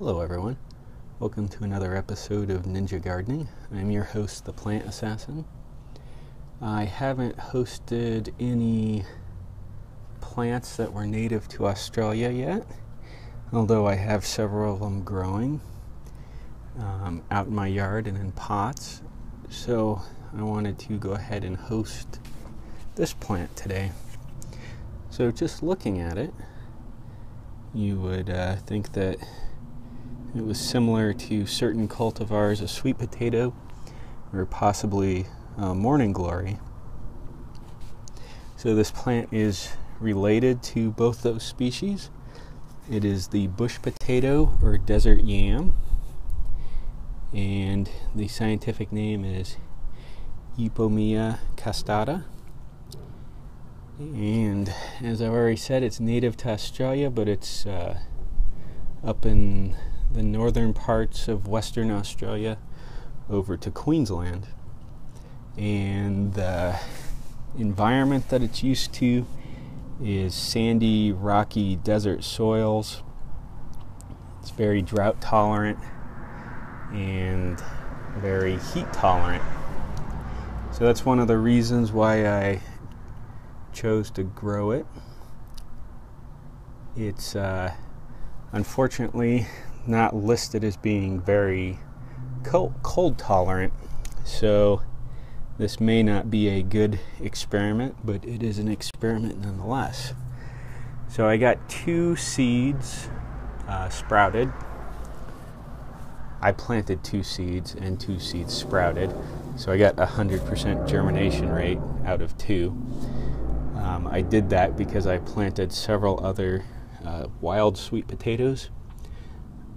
Hello, everyone. Welcome to another episode of Ninja Gardening. I'm your host, the Plant Assassin. I haven't hosted any plants that were native to Australia yet, although I have several of them growing um, out in my yard and in pots. So I wanted to go ahead and host this plant today. So, just looking at it, you would uh, think that it was similar to certain cultivars of sweet potato or possibly uh, morning glory. So, this plant is related to both those species. It is the bush potato or desert yam, and the scientific name is Ipomoea costata. And as I've already said, it's native to Australia, but it's uh, up in the northern parts of Western Australia over to Queensland. And the environment that it's used to is sandy, rocky desert soils. It's very drought tolerant and very heat tolerant. So that's one of the reasons why I chose to grow it. It's uh, unfortunately not listed as being very cold, cold tolerant, so this may not be a good experiment, but it is an experiment nonetheless. So I got two seeds uh, sprouted. I planted two seeds and two seeds sprouted. So I got a 100% germination rate out of two. Um, I did that because I planted several other uh, wild sweet potatoes,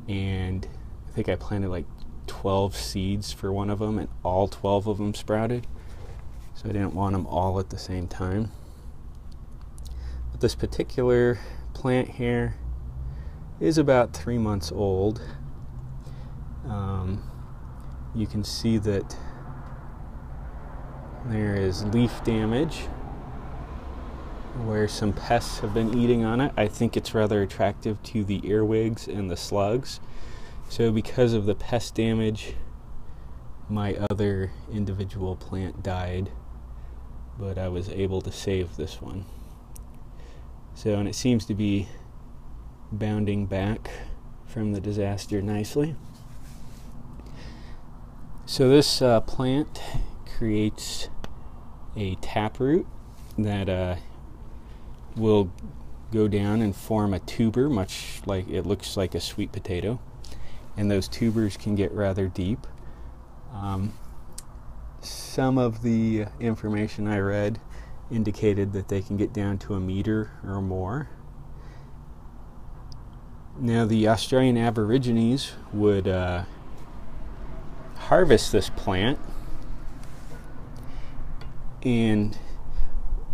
and I think I planted like 12 seeds for one of them, and all 12 of them sprouted. So I didn't want them all at the same time. But this particular plant here is about three months old. Um, you can see that there is leaf damage where some pests have been eating on it. I think it's rather attractive to the earwigs and the slugs. So, because of the pest damage, my other individual plant died, but I was able to save this one. So, and it seems to be bounding back from the disaster nicely. So, this uh, plant creates a taproot that uh, will go down and form a tuber, much like it looks like a sweet potato. And those tubers can get rather deep. Um, some of the information I read indicated that they can get down to a meter or more. Now, the Australian Aborigines would uh, harvest this plant and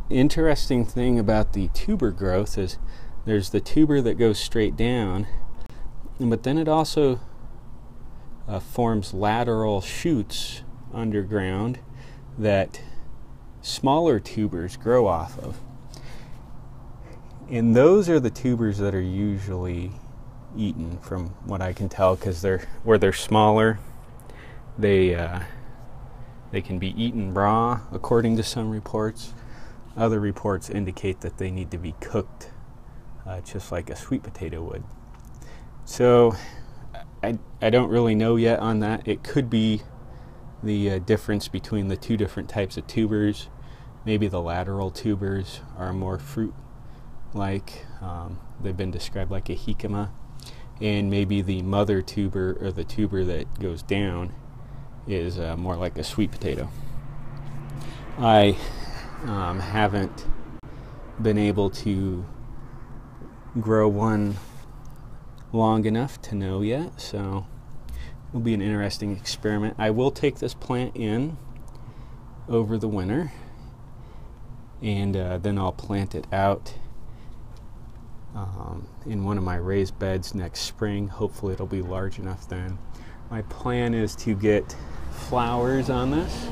interesting thing about the tuber growth is there's the tuber that goes straight down, but then it also uh, forms lateral shoots underground that smaller tubers grow off of. And those are the tubers that are usually eaten, from what I can tell, because they're where they're smaller. They uh, they can be eaten raw, according to some reports. Other reports indicate that they need to be cooked uh, just like a sweet potato would. So I, I don't really know yet on that. It could be the uh, difference between the two different types of tubers. Maybe the lateral tubers are more fruit like, um, they've been described like a jicama. And maybe the mother tuber or the tuber that goes down is uh, more like a sweet potato. I um, haven't been able to grow one long enough to know yet, so it will be an interesting experiment. I will take this plant in over the winter and uh, then I'll plant it out um, in one of my raised beds next spring. Hopefully, it'll be large enough then. My plan is to get flowers on this.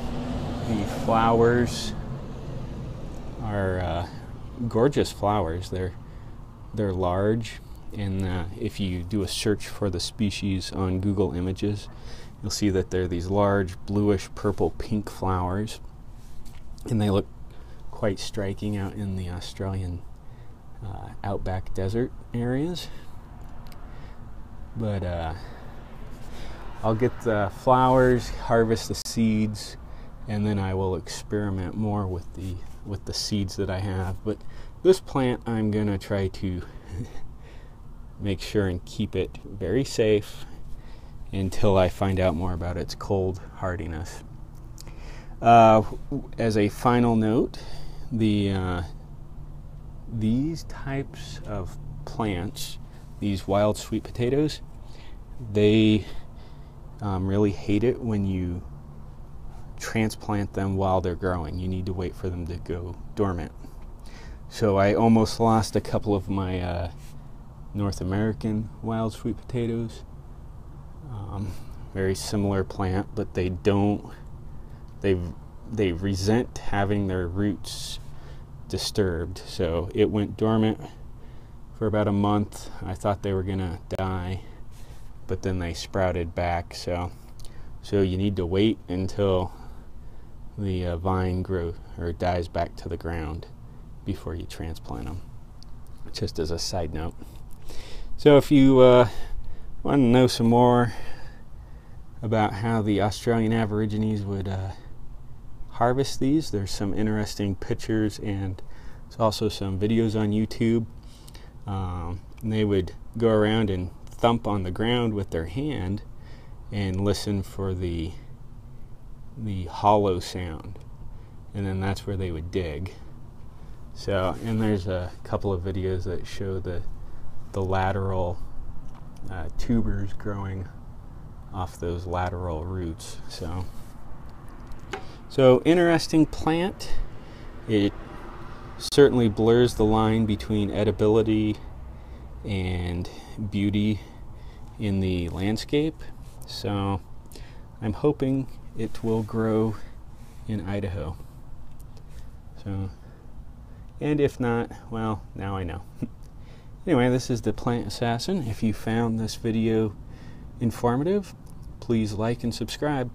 The flowers are uh, gorgeous flowers. They're they're large And uh, if you do a search for the species on Google Images, you'll see that they're these large bluish purple pink flowers. And they look quite striking out in the Australian uh, outback desert areas. But uh, I'll get the flowers, harvest the seeds, and then I will experiment more with the with the seeds that I have. But this plant, I'm gonna try to make sure and keep it very safe until I find out more about its cold hardiness. Uh, as a final note, the uh, these types of plants, these wild sweet potatoes, they um, really hate it when you transplant them while they're growing. You need to wait for them to go dormant. So I almost lost a couple of my uh, North American wild sweet potatoes. Um, very similar plant, but they don't. They they resent having their roots disturbed. So it went dormant for about a month. I thought they were gonna die, but then they sprouted back. So so you need to wait until the uh, vine grows or dies back to the ground before you transplant them. Just as a side note. So if you uh, want to know some more about how the Australian Aborigines would uh, harvest these, there's some interesting pictures and there's also some videos on YouTube. Um, they would go around and thump on the ground with their hand and listen for the the hollow sound. And then that's where they would dig. So and there's a couple of videos that show the the lateral uh, tubers growing off those lateral roots. So so interesting plant. It certainly blurs the line between edibility and beauty in the landscape. So I'm hoping it will grow in Idaho. So, and if not, well, now I know. anyway, this is the Plant Assassin. If you found this video informative, please like and subscribe.